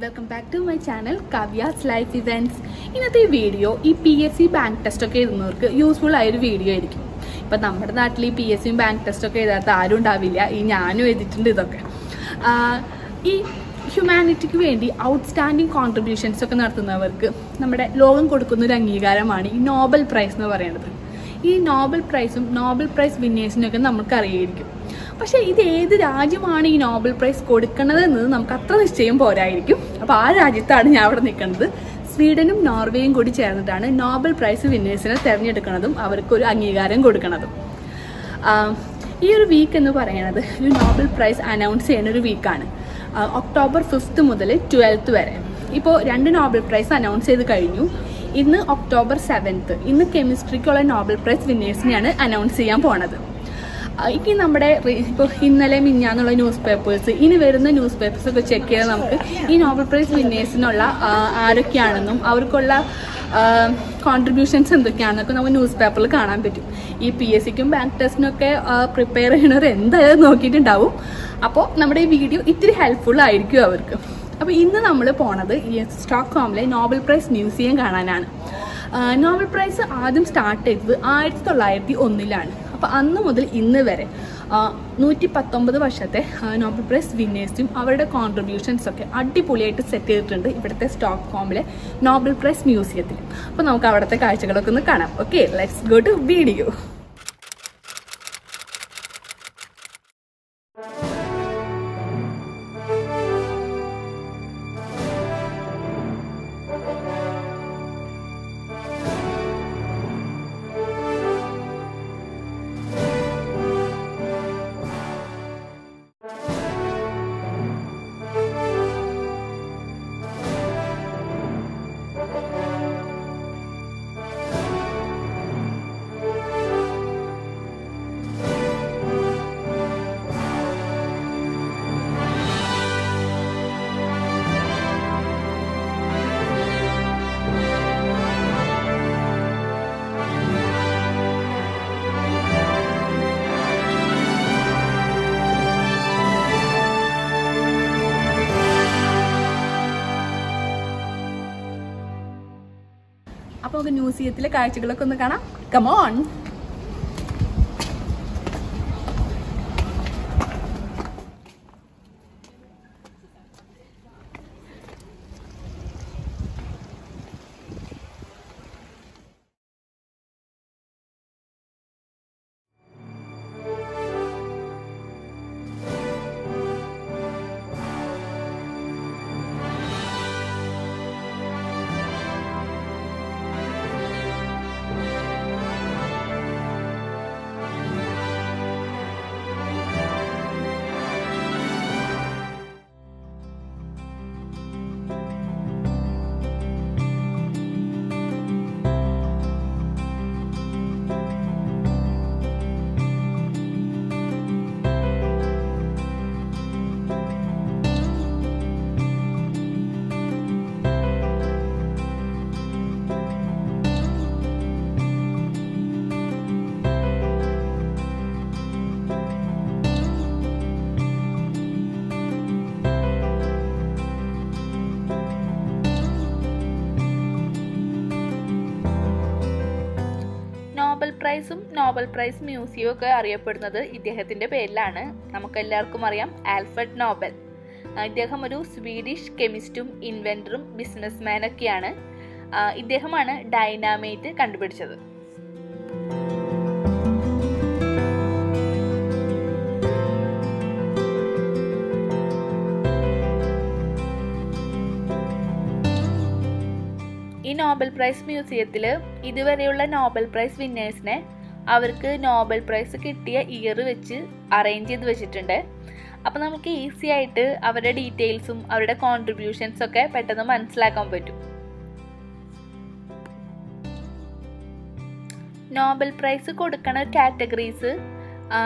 Welcome back to my channel Kavya's life events ഇന്നത്തെ ഈ video ഈ P S C bank test ഒക്കെ എഴുതുന്നവർക്ക് യൂസ്ഫുൾ ആയൊരു വീഡിയോ ആയിരിക്കും. ഇപ്പം നമ്മുടെ നാട്ടിൽ ഈ പി എസ് സിയും ബാങ്ക് ടെസ്റ്റ് ഒക്കെ എഴുതാത്ത ആരും ഉണ്ടാവില്ല. ഈ ഞാനും എഴുതിയിട്ടുണ്ട് ഇതൊക്കെ. ഈ ഹ്യൂമാനിറ്റിക്ക് വേണ്ടി ഔട്ട്സ്റ്റാൻഡിങ് കോൺട്രിബ്യൂഷൻസ് ഒക്കെ നടത്തുന്നവർക്ക് നമ്മുടെ ലോകം കൊടുക്കുന്ന ഒരു അംഗീകാരമാണ് ഈ നോബൽ പ്രൈസ് എന്ന് പറയുന്നത്. ഈ നോബൽ പ്രൈസും നോബൽ പ്രൈസ് വിന്നേഴ്സിനൊക്കെ നമുക്ക് അറിയായിരിക്കും. പക്ഷേ ഇത് ഏത് രാജ്യമാണ് ഈ നോബൽ പ്രൈസ് കൊടുക്കുന്നത് എന്നത് നമുക്ക് അത്ര നിശ്ചയം പോരായിരിക്കും. അപ്പോൾ ആ രാജ്യത്താണ് ഞാൻ അവിടെ നിൽക്കുന്നത്. സ്വീഡനും നോർവേയും കൂടി ചേർന്നിട്ടാണ് നോബൽ പ്രൈസ് വിന്നേഴ്സിനെ തിരഞ്ഞെടുക്കുന്നതും അവർക്ക് ഒരു അംഗീകാരം കൊടുക്കുന്നതും ഈ ഒരു വീക്ക് എന്ന് പറയുന്നത് ഒരു നോബൽ പ്രൈസ് അനൗൺസ് ചെയ്യുന്ന ഒരു വീക്കാണ് ഒക്ടോബർ ഫിഫ്ത്ത് മുതൽ ട്വൽത്ത് വരെ. ഇപ്പോൾ രണ്ട് നോബൽ പ്രൈസ് അനൗൺസ് ചെയ്ത് കഴിഞ്ഞു. ഇന്ന് ഒക്ടോബർ സെവൻത്ത് ഇന്ന് കെമിസ്ട്രിക്കുള്ള നോബൽ പ്രൈസ് വിന്നേഴ്സിനെയാണ് അനൗൺസ് ചെയ്യാൻ പോണത്. ഇനി നമ്മുടെ ഇപ്പോൾ ഇന്നലെ മിഞ്ഞാന്നുള്ള ന്യൂസ് പേപ്പേഴ്സ് ഇനി വരുന്ന ന്യൂസ് പേപ്പേഴ്സ് ഒക്കെ ചെക്ക് ചെയ്താൽ നമുക്ക് ഈ നോബൽ പ്രൈസ് വിന്നേഴ്സിനുള്ള ആരൊക്കെയാണെന്നും അവർക്കുള്ള കോൺട്രിബ്യൂഷൻസ് എന്തൊക്കെയാണെന്നൊക്കെ നമുക്ക് ന്യൂസ് പേപ്പറിൽ കാണാൻ പറ്റും. ഈ പി എസ് സിക്കും ബാങ്ക് ടെസ്റ്റിനൊക്കെ പ്രിപ്പയർ ചെയ്യണവർ എന്തായാലും നോക്കിയിട്ടുണ്ടാവും. അപ്പോൾ നമ്മുടെ ഈ വീഡിയോ ഇത്തിരി ഹെൽപ്ഫുൾ ആയിരിക്കും അവർക്ക്. അപ്പോൾ ഇന്ന് നമ്മൾ പോണത് ഈ സ്റ്റോക്ക്ഹോമിലെ നോബൽ പ്രൈസ് മ്യൂസിയം കാണാനാണ്. നോബൽ പ്രൈസ് ആദ്യം സ്റ്റാർട്ട് ചെയ്തത് ആയിരത്തി തൊള്ളായിരത്തി ഒന്നിലാണ്. അപ്പോൾ അന്ന് മുതൽ ഇന്ന് വരെ നൂറ്റി പത്തൊമ്പത് വർഷത്തെ നോബൽ പ്രൈസ് വിന്നേഴ്സും അവരുടെ കോൺട്രിബ്യൂഷൻസ് ഒക്കെ അടിപൊളിയായിട്ട് സെറ്റ് ചെയ്തിട്ടുണ്ട് ഇവിടുത്തെ സ്റ്റോക്ക് ഹോമിലെ നോബൽ പ്രൈസ് മ്യൂസിയത്തിൽ അപ്പോൾ നമുക്ക് അവിടുത്തെ കാഴ്ചകളൊക്കെ ഒന്ന് കാണാം. Okay let's go to video അപ്പോൾ നമുക്ക് മ്യൂസിയത്തിലെ കാഴ്ചകളൊക്കെ ഒന്ന് കാണാം. കമോൺ പ്രൈസും നോബൽ പ്രൈസ് മ്യൂസിയവും ഒക്കെ അറിയപ്പെടുന്നത് ഇദ്ദേഹത്തിന്റെ പേരിലാണ്. നമുക്കെല്ലാവർക്കും അറിയാം ആൽഫ്രഡ് നോബൽ. ഇദ്ദേഹം ഒരു സ്വീഡിഷ് കെമിസ്റ്റും ഇൻവെന്ററും ബിസിനസ്മാനൊക്കെയാണ് ഇദ്ദേഹമാണ് ഡൈനാമൈറ്റ് കണ്ടുപിടിച്ചത്. ഈ നോബൽ പ്രൈസ് മ്യൂസിയത്തിൽ ഇതുവരെയുള്ള നോബൽ പ്രൈസ് വിന്നേഴ്സിനെ അവർക്ക് നോബൽ പ്രൈസ് കിട്ടിയ ഇയർ വെച്ച് അറേഞ്ച് ചെയ്ത് വെച്ചിട്ടുണ്ട്. അപ്പോൾ നമുക്ക് ഈസി ആയിട്ട് അവരുടെ ഡീറ്റെയിൽസും അവരുടെ കോൺട്രിബ്യൂഷൻസ് ഒക്കെ പെട്ടെന്ന് മനസ്സിലാക്കാൻ പറ്റും. നോബൽ പ്രൈസ് കൊടുക്കുന്ന categories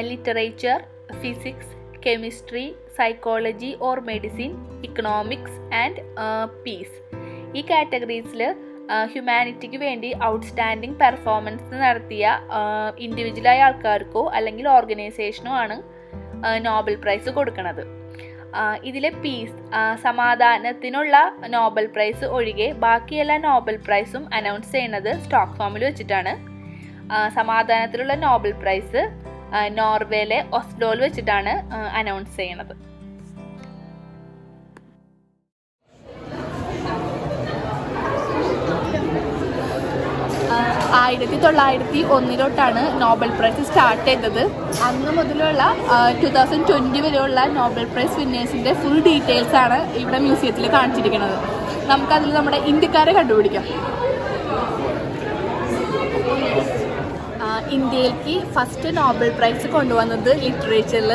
literature physics chemistry psychology or medicine economics and peace ഈ കാറ്റഗറീസിൽ ഹ്യൂമാനിറ്റിക്ക് വേണ്ടി ഔട്ട്സ്റ്റാൻഡിംഗ് പെർഫോമൻസ് നടത്തിയ ഇൻഡിവിജ്വലായ ആൾക്കാർക്കോ അല്ലെങ്കിൽ ഓർഗനൈസേഷനോ ആണ് നോബൽ പ്രൈസ് കൊടുക്കുന്നത് ഇതിലെ പീസ് സമാധാനത്തിനുള്ള നോബൽ പ്രൈസ് ഒഴികെ ബാക്കിയെല്ലാ നോബൽ പ്രൈസും അനൗൺസ് ചെയ്യുന്നത് സ്റ്റോക്ക് ഫോമിൽ വെച്ചിട്ടാണ്. സമാധാനത്തിലുള്ള നോബൽ പ്രൈസ് നോർവേയിലെ ഒസ്ലോയിൽ വെച്ചിട്ടാണ് അനൗൺസ് ചെയ്യണത്. ആയിരത്തി തൊള്ളായിരത്തി ഒന്നിലോട്ടാണ് നോബൽ പ്രൈസ് സ്റ്റാർട്ട് ചെയ്തത്. അന്ന് മുതലുള്ള ടു തൗസൻഡ് ട്വന്റി വരെയുള്ള നോബൽ പ്രൈസ് വിന്നേഴ്സിന്റെ ഫുൾ ഡീറ്റെയിൽസ് ആണ് ഇവിടെ മ്യൂസിയത്തിൽ കാണിച്ചിരിക്കുന്നത്. നമുക്കതിൽ നമ്മുടെ ഇന്ത്യക്കാരെ കണ്ടുപിടിക്കാം. ഇന്ത്യയിലേക്ക് ഫസ്റ്റ് നോബൽ പ്രൈസ് കൊണ്ടുവന്നത് ലിറ്ററേച്ചറിൽ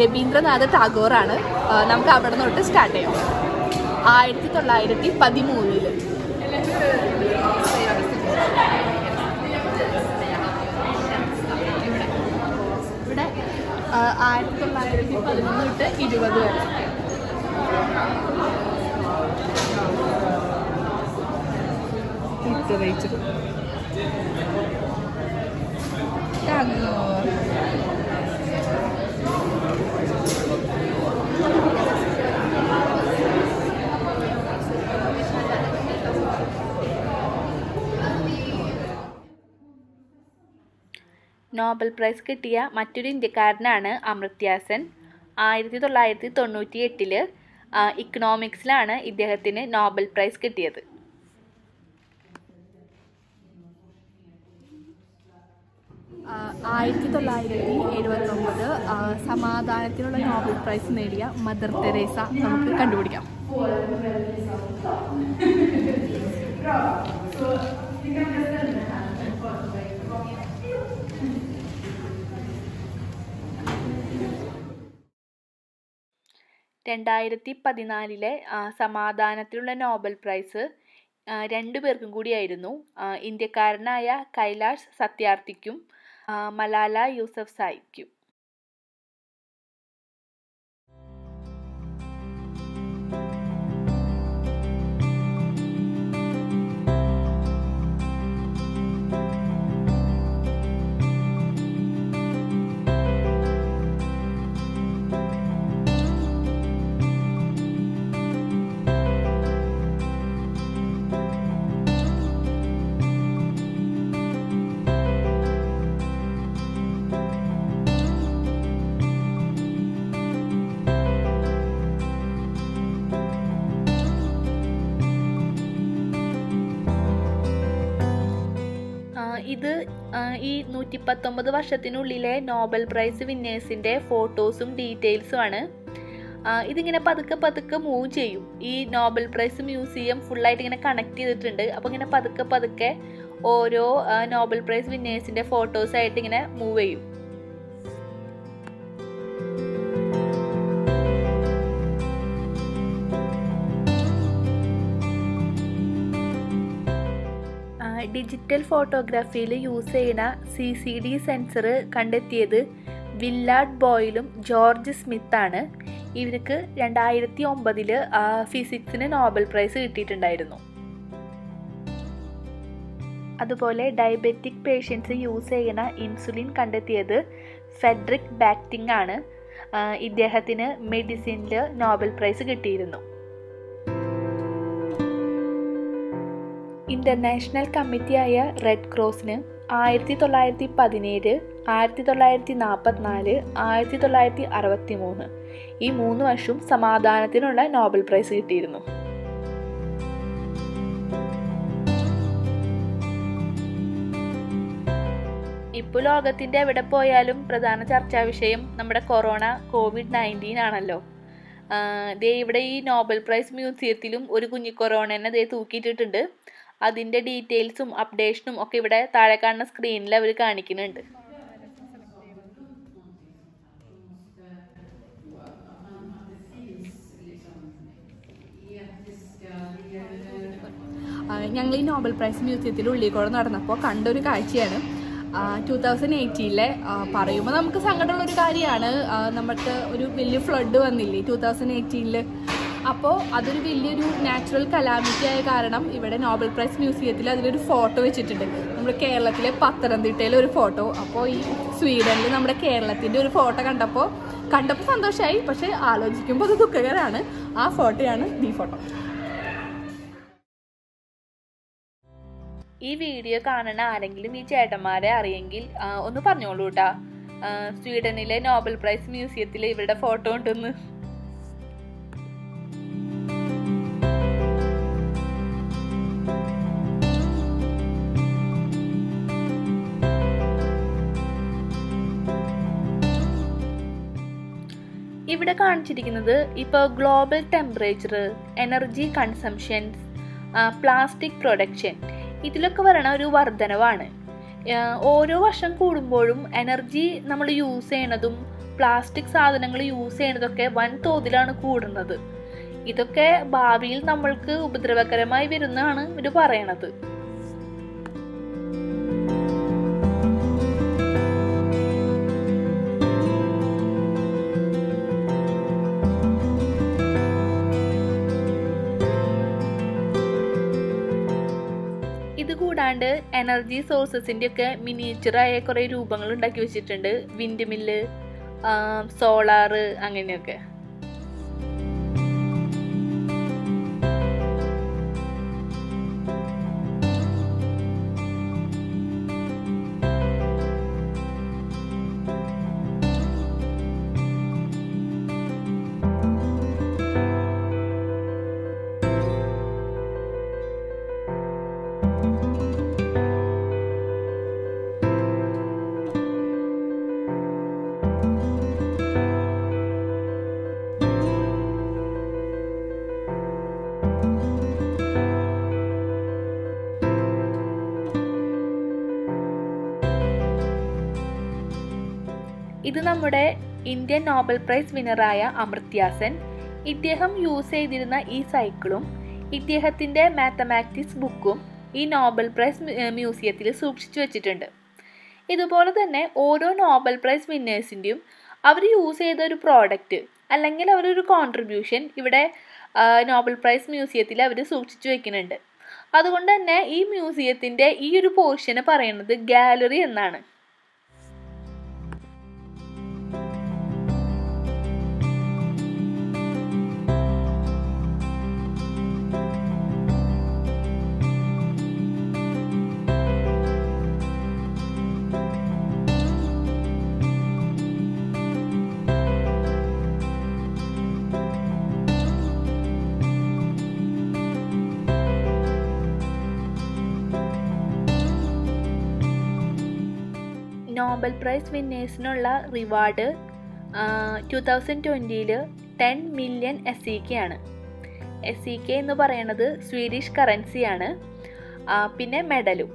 രവീന്ദ്രനാഥ് ടാഗോറാണ്. നമുക്ക് അവിടെ നിന്ന് തൊട്ട് സ്റ്റാർട്ട് ചെയ്യാം. ആയിരത്തി തൊള്ളായിരത്തി പതിമൂന്നിൽ ഇവിടെ ആ, ആയിരത്തി തൊള്ളായിരത്തി പതിനൊന്ന് തൊട്ട് ഇരുപത് വരെ. ലിറ്ററേച്ചർ ടാഗോർ നോബൽ പ്രൈസ് കിട്ടിയ മറ്റൊരു ഇന്ത്യക്കാരനാണ് അമൃത്യാസൻ. സെൻ ആയിരത്തി തൊള്ളായിരത്തി തൊണ്ണൂറ്റി എട്ടിൽ ഇക്കണോമിക്സിലാണ് ഇദ്ദേഹത്തിന് നോബൽ പ്രൈസ് കിട്ടിയത്. ആയിരത്തി തൊള്ളായിരത്തി എഴുപത്തി ഒമ്പത് സമാധാനത്തിനുള്ള നോബൽ പ്രൈസ് നേടിയ മദർ തെരേസ നമുക്ക് കണ്ടുപിടിക്കാം. രണ്ടായിരത്തി പതിനാലിലെ സമാധാനത്തിനുള്ള നോബൽ പ്രൈസ് രണ്ടു പേർക്കും കൂടിയായിരുന്നു. ഇന്ത്യക്കാരനായ കൈലാഷ് സത്യാർത്ഥിക്കും മലാല യൂസഫ് ഈ നൂറ്റി പത്തൊമ്പത് വർഷത്തിനുള്ളിലെ നോബൽ പ്രൈസ് വിന്നേഴ്സിന്റെ ഫോട്ടോസും ഡീറ്റെയിൽസും ആണ് ഇതിങ്ങനെ പതുക്കെ പതുക്കെ മൂവ് ചെയ്യും. ഈ നോബൽ പ്രൈസ് മ്യൂസിയം ഫുള്ളായിട്ട് ഇങ്ങനെ കണക്ട് ചെയ്തിട്ടുണ്ട്. അപ്പോൾ ഇങ്ങനെ പതുക്കെ പതുക്കെ ഓരോ നോബൽ പ്രൈസ് വിന്നേഴ്സിന്റെ ഫോട്ടോസ് ആയിട്ട് ഇങ്ങനെ മൂവ് ചെയ്യും. ഡിജിറ്റൽ ഫോട്ടോഗ്രാഫിയിൽ യൂസ് ചെയ്യുന്ന സി സി ഡി സെൻസർ കണ്ടെത്തിയത് വില്ലാർഡ് ബോയിലും ജോർജ് സ്മിത്താണ്. ഇവർക്ക് രണ്ടായിരത്തി ഒമ്പതിൽ ഫിസിക്സിന് നോബൽ പ്രൈസ് കിട്ടിയിട്ടുണ്ടായിരുന്നു. അതുപോലെ ഡയബറ്റിക് പേഷ്യൻസ് യൂസ് ചെയ്യുന്ന ഇൻസുലിൻ കണ്ടെത്തിയത് ഫെഡറിക് ബാക്ടിംഗ് ആണ് ഇദ്ദേഹത്തിന് മെഡിസിനിൽ നോബൽ പ്രൈസ് കിട്ടിയിരുന്നു. ഇന്റർനാഷണൽ കമ്മിറ്റിയായ റെഡ് ക്രോസിന് ആയിരത്തി തൊള്ളായിരത്തി പതിനേഴ് ആയിരത്തി തൊള്ളായിരത്തി നാൽപ്പത്തിനാല് ആയിരത്തി തൊള്ളായിരത്തി അറുപത്തി മൂന്ന് ഈ മൂന്ന് വർഷവും സമാധാനത്തിനുള്ള നോബൽ പ്രൈസ് കിട്ടിയിരുന്നു. ഇപ്പോൾ ലോകത്തിന്റെ എവിടെ പോയാലും പ്രധാന ചർച്ചാ വിഷയം നമ്മുടെ കൊറോണ കോവിഡ് നയന്റീൻ ആണല്ലോ ദേ ഇവിടെ ഈ നോബൽ പ്രൈസ് മ്യൂസിയത്തിലും ഒരു കുഞ്ഞി കൊറോണനെ ദേ തൂക്കിയിട്ടിട്ടുണ്ട്. അതിന്റെ ഡീറ്റെയിൽസും അപ്ഡേഷനും ഒക്കെ ഇവിടെ താഴെ കാണുന്ന സ്ക്രീനിൽ അവർ കാണിക്കുന്നുണ്ട്. ഞങ്ങൾ ഈ നോബൽ പ്രൈസ് മ്യൂസിയത്തിൽ ഉള്ളിക്കോട് നടന്നപ്പോൾ കണ്ടൊരു കാഴ്ചയാണ്. ടൂ തൗസൻഡ് എയ്റ്റീനിലെ പറയുമ്പോൾ നമുക്ക് സങ്കടമുള്ളൊരു കാര്യമാണ്. നമുക്ക് ഒരു വലിയ ഫ്ലഡ് വന്നില്ലേ? ടൂ തൗസൻഡ് എയ്റ്റീനിൽ അപ്പോൾ അതൊരു വലിയൊരു നാച്ചുറൽ കലാമിറ്റി ആയ കാരണം ഇവിടെ നോബൽ പ്രൈസ് മ്യൂസിയത്തിൽ അതിലൊരു ഫോട്ടോ വെച്ചിട്ടുണ്ട്. നമ്മുടെ കേരളത്തിലെ പത്തനംതിട്ടയിലെ ഒരു ഫോട്ടോ അപ്പോൾ ഈ സ്വീഡനിൽ നമ്മുടെ കേരളത്തിന്റെ ഒരു ഫോട്ടോ കണ്ടപ്പോൾ കണ്ടപ്പോൾ സന്തോഷമായി പക്ഷേ ആലോചിക്കുമ്പോൾ അത് ദുഃഖകരമാണ്. ആ ഫോട്ടോയാണ് ഈ ഫോട്ടോ ഈ വീഡിയോ കാണുന്ന ആരെങ്കിലും ഈ ചേട്ടന്മാരെ അറിയെങ്കിൽ ഒന്ന് പറഞ്ഞോളൂ കേട്ടാ സ്വീഡനിലെ നോബൽ പ്രൈസ് മ്യൂസിയത്തിൽ ഇവരുടെ ഫോട്ടോ ഉണ്ടെന്ന്. ഇവിടെ കാണിച്ചിരിക്കുന്നത് ഇപ്പോൾ global temperature energy consumptions plastic production ഇതിലൊക്കെ വരണ ഒരു വർധനവാണ്. ഓരോ വർഷം കൂടുമ്പോഴും എനർജി നമ്മൾ യൂസ് ചെയ്യണതും പ്ലാസ്റ്റിക് സാധനങ്ങൾ യൂസ് ചെയ്യണതൊക്കെ വൻ തോതിലാണ് കൂടുന്നത്. ഇതൊക്കെ ഭാവിയിൽ നമ്മൾക്ക് ഉപദ്രവകരമായി വരുന്നതാണ് ഇവർ പറയണത്. ഇത് കൂടാണ്ട് എനർജി സോഴ്സസിന്റെ ഒക്കെ മിനിയേച്ചറായ കുറേ രൂപങ്ങൾ ഉണ്ടാക്കി വെച്ചിട്ടുണ്ട്. വിൻഡ് മില്ല് സോളാറ് അങ്ങനെയൊക്കെ. ഇത് നമ്മുടെ ഇന്ത്യൻ നോബൽ പ്രൈസ് വിന്നറായ അമൃത്യാസൻ. ഇദ്ദേഹം യൂസ് ചെയ്തിരുന്ന ഈ സൈക്കിളും ഇദ്ദേഹത്തിന്റെ മാത്തമാറ്റിക്സ് ബുക്കും ഈ നോബൽ പ്രൈസ് മ്യൂസിയത്തിൽ സൂക്ഷിച്ചു വച്ചിട്ടുണ്ട്. ഇതുപോലെ തന്നെ ഓരോ നോബൽ പ്രൈസ് വിന്നേഴ്സിന്റെയും അവർ യൂസ് ചെയ്ത ഒരു പ്രോഡക്റ്റ് അല്ലെങ്കിൽ അവരൊരു കോൺട്രിബ്യൂഷൻ ഇവിടെ നോബൽ പ്രൈസ് മ്യൂസിയത്തിൽ അവർ സൂക്ഷിച്ചു വെക്കുന്നുണ്ട്. അതുകൊണ്ട് തന്നെ ഈ മ്യൂസിയത്തിന്റെ ഈ ഒരു പോർഷന് പറയുന്നത് ഗാലറി എന്നാണ്. നോബൽ പ്രൈസ് വിന്നേഴ്സിനുള്ള reward two thousand ട്വന്റിയിൽ ten million S C K ആണ്. എസ് സി കെ എന്ന് പറയുന്നത് സ്വീഡിഷ് കറൻസിയാണ് പിന്നെ മെഡലും.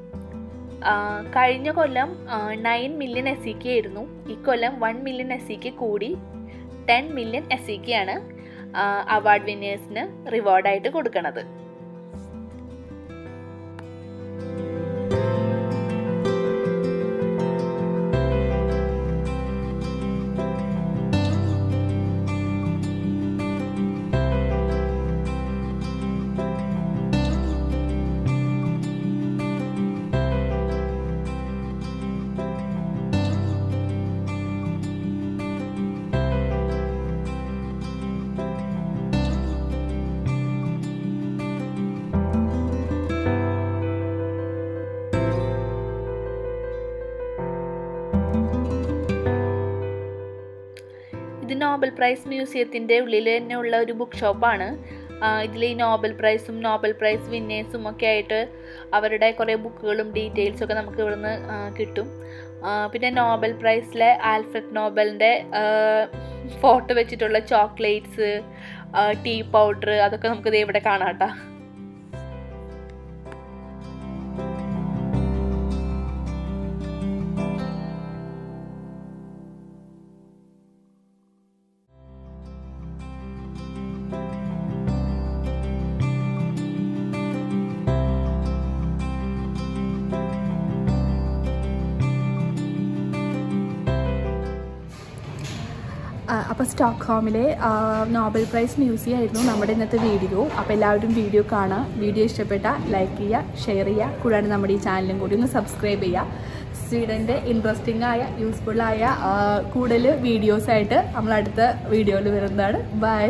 കഴിഞ്ഞ കൊല്ലം nine million S C K ആയിരുന്നു. ഇക്കൊല്ലം one million S C K കൂടി ten million S C K ആണ് അവാർഡ് വിന്നേഴ്സിന് റിവാർഡായിട്ട് കൊടുക്കണത്. നോബൽ പ്രൈസ് മ്യൂസിയത്തിന്റെ ഉള്ളിൽ തന്നെ ഉള്ള ഒരു ബുക്ക് ഷോപ്പാണ് ഇതിൽ ഈ നോബൽ പ്രൈസും നോബൽ പ്രൈസ് വിന്നേഴ്സും ഒക്കെ ആയിട്ട് അവരുടെ കുറേ ബുക്കുകളും ഡീറ്റെയിൽസും ഒക്കെ നമുക്ക് ഇവിടുന്ന് കിട്ടും. പിന്നെ നോബൽ പ്രൈസിലെ ആൽഫ്രഡ് നോബലിന്റെ ഫോട്ടോ വെച്ചിട്ടുള്ള ചോക്ലേറ്റ്സ് ടീ പൗഡർ അതൊക്കെ നമുക്ക് ദേ ഇവിടെ കാണാം കേട്ടോ. സ്റ്റോക്ക്ഹോമിലെ നോബൽ പ്രൈസ് മ്യൂസിയം ആയിരുന്നു നമ്മുടെ ഇന്നത്തെ വീഡിയോ അപ്പോൾ എല്ലാവരും വീഡിയോ കാണുക. വീഡിയോ ഇഷ്ടപ്പെട്ട ലൈക്ക് ചെയ്യുക ഷെയർ ചെയ്യുക. കൂടാതെ നമ്മുടെ ഈ ചാനലും കൂടി ഒന്ന് സബ്സ്ക്രൈബ് ചെയ്യുക. സ്വീഡന്റെ ഇൻട്രസ്റ്റിംഗ് ആയ യൂസ്ഫുള്ളായ കൂടുതൽ വീഡിയോസായിട്ട് നമ്മൾ അടുത്ത വീഡിയോയിൽ വരുന്നതാണ്. ബൈ